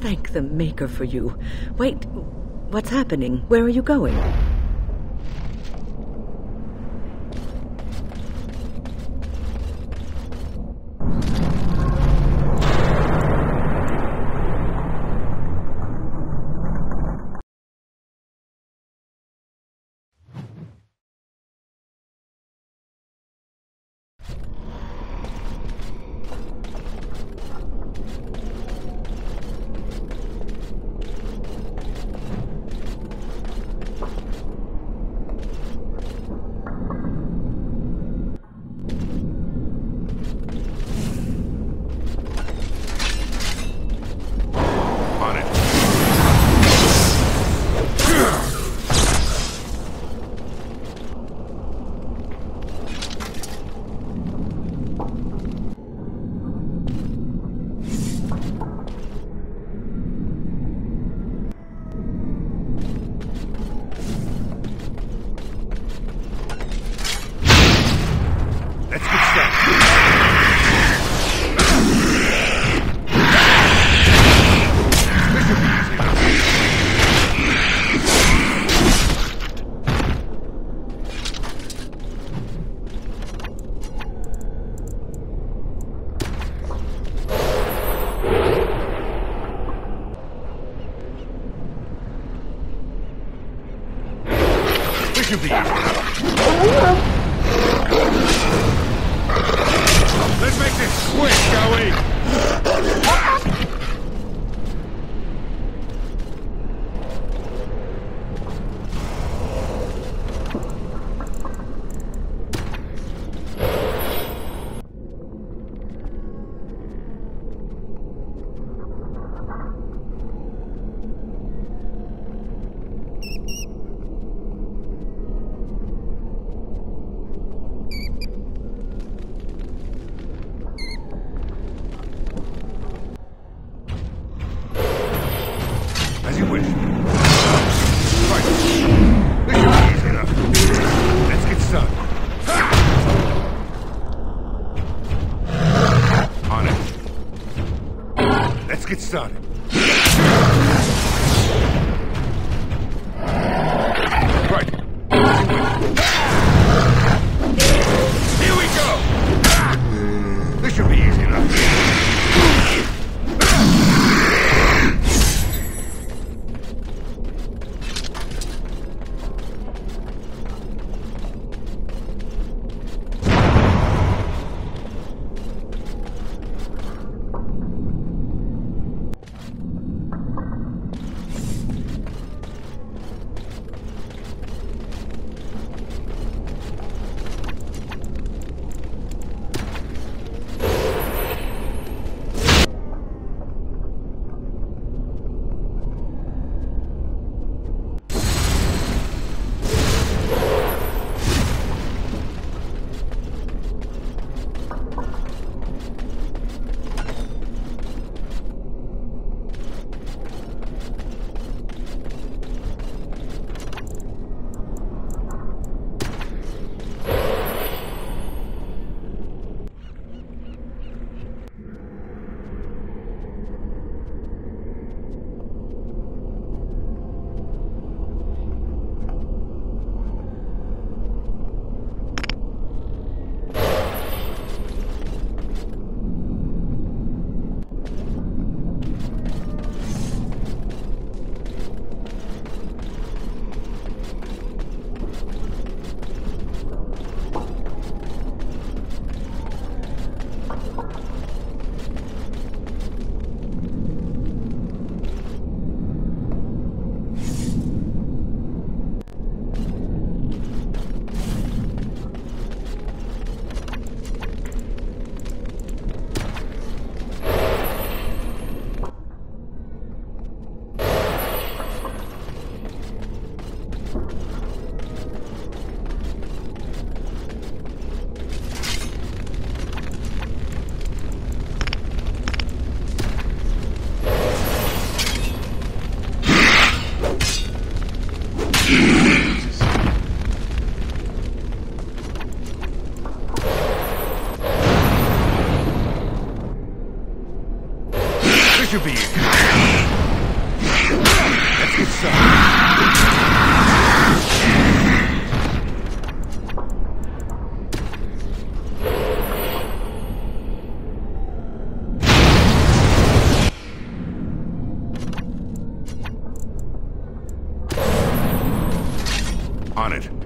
Thank the Maker for you. Wait, what's happening? Where are you going? Should be. Let's make this quick, shall we? Let's get started. Let's get started. On it.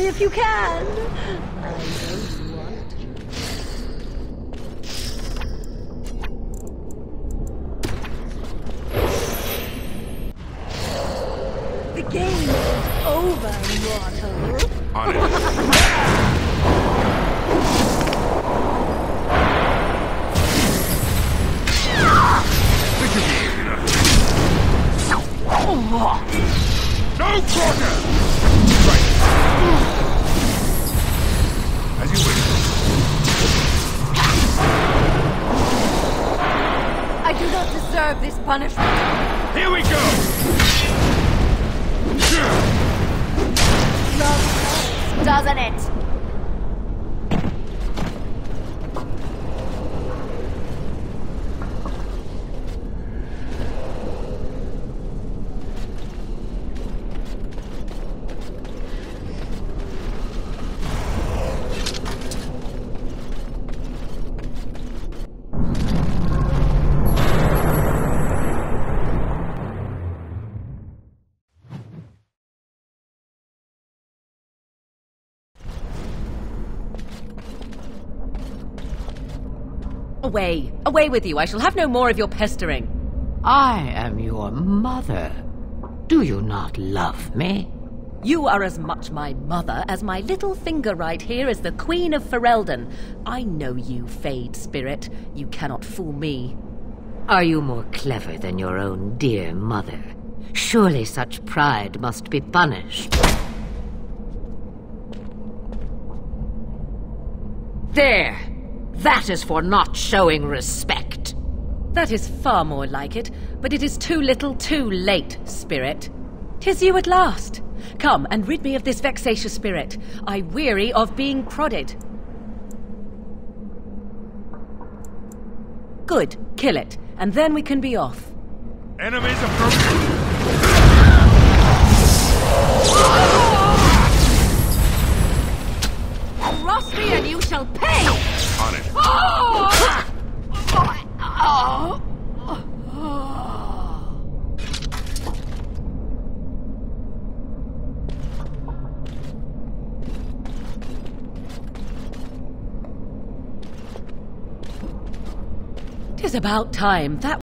Me if you can! I know you want to. The game is over, mortal. On it. This should be easy enough. Oh, oh. No quarter! I do not deserve this punishment. Here we go! Love hurts, doesn't it? Away! Away with you! I shall have no more of your pestering. I am your mother. Do you not love me? You are as much my mother as my little finger right here is the Queen of Ferelden. I know you, Fade Spirit. You cannot fool me. Are you more clever than your own dear mother? Surely such pride must be punished. There! That is for not showing respect. That is far more like it, but it is too little too late, Spirit. Tis you at last. Come and rid me of this vexatious spirit. I weary of being prodded. Good, kill it, and then we can be off. Enemies approaching! Cross me and you shall pay! On it. Tis about time. That